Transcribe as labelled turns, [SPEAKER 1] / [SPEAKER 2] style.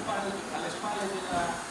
[SPEAKER 1] espalda, a la espalda